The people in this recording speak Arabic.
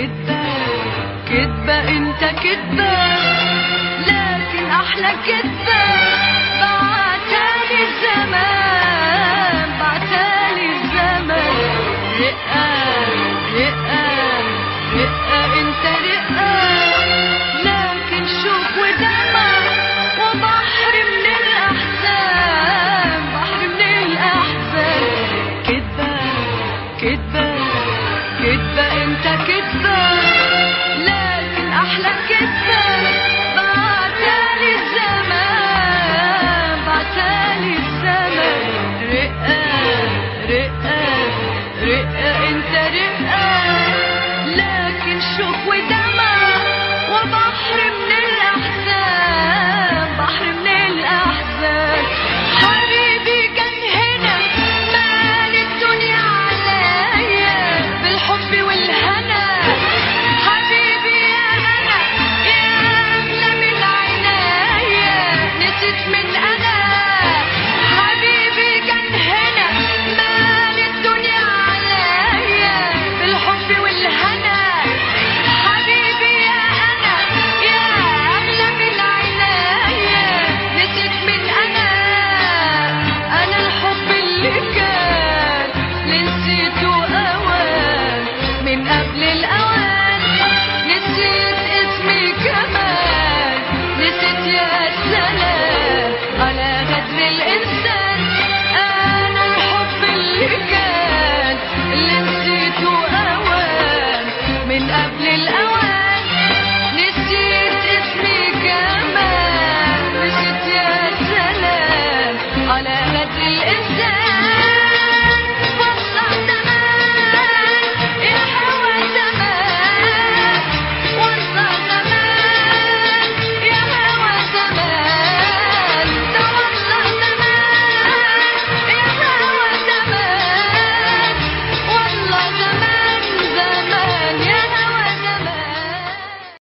كدبة كدبة انت كدبة لكن أحلى كدبة. يبقى انت كذاب لكن أحلى كذاب بعتالي الزمان. بعتالي الزمان. رقاب